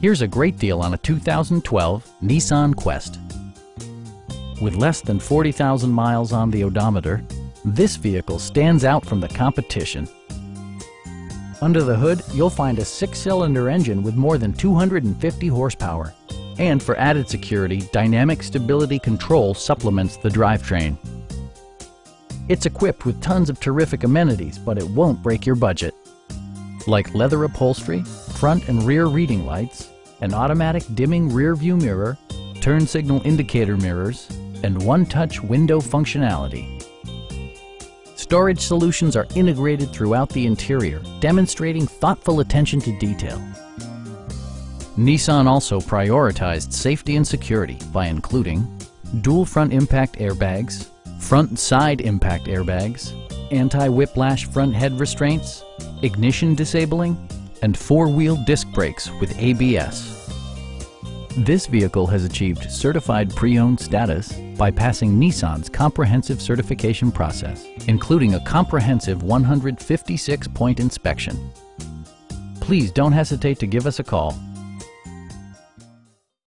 Here's a great deal on a 2012 Nissan Quest. With less than 40,000 miles on the odometer, this vehicle stands out from the competition. Under the hood, you'll find a six-cylinder engine with more than 250 horsepower. And for added security, Dynamic Stability Control supplements the drivetrain. It's equipped with tons of terrific amenities, but it won't break your budget. Like leather upholstery, front and rear reading lights, an automatic dimming rear view mirror, turn signal indicator mirrors, and one-touch window functionality. Storage solutions are integrated throughout the interior, demonstrating thoughtful attention to detail. Nissan also prioritized safety and security by including dual front impact airbags, front side impact airbags, anti-whiplash front head restraints, ignition disabling, and four-wheel disc brakes with ABS. This vehicle has achieved certified pre-owned status by passing Nissan's comprehensive certification process, including a comprehensive 156-point inspection. Please don't hesitate to give us a call